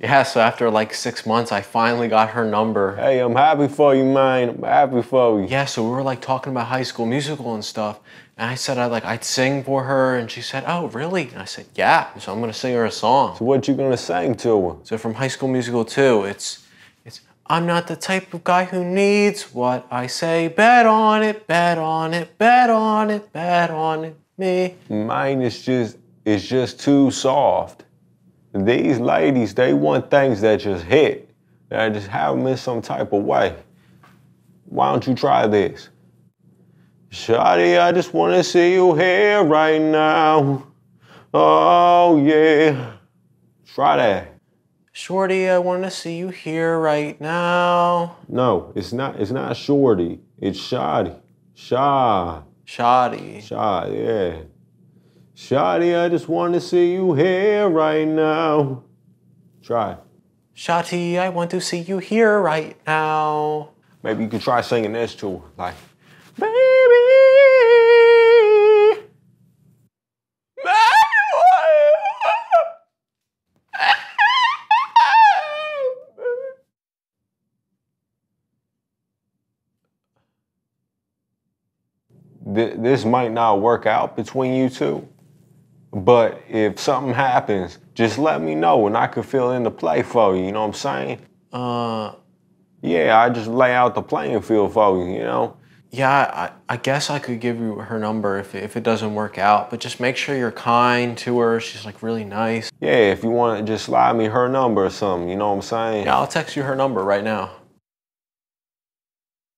Yeah, so after like six months, I finally got her number. Hey, I'm happy for you, man. I'm happy for you. Yeah, so we were like talking about high school musical and stuff. And I said I'd like I'd sing for her, and she said, "Oh, really?" And I said, "Yeah." So I'm gonna sing her a song. So what you gonna sing to her? So from High School Musical 2, it's it's I'm not the type of guy who needs what I say. Bet on it, bet on it, bet on it, bet on it, me. Mine is just it's just too soft. These ladies, they want things that just hit. That just have them in some type of way. Why don't you try this? Shawty, I just wanna see you here right now. Oh yeah. Try that. Shorty, I want to see you here right now. No, it's not it's not shorty. It's shoddy. Shaw. Shoddy. Shaw, yeah. Shawty, I just want to see you here right now. Try. Shotty, I want to see you here right now. Maybe you could try singing this too. Like, baby. This might not work out between you two, but if something happens, just let me know and I could fill in the play for you. You know what I'm saying? Uh, Yeah, I just lay out the playing field for you, you know? yeah, I, I guess I could give you her number if, if it doesn't work out, but just make sure you're kind to her. She's like really nice. Yeah, if you want to just slide me her number or something, you know what I'm saying? Yeah, I'll text you her number right now.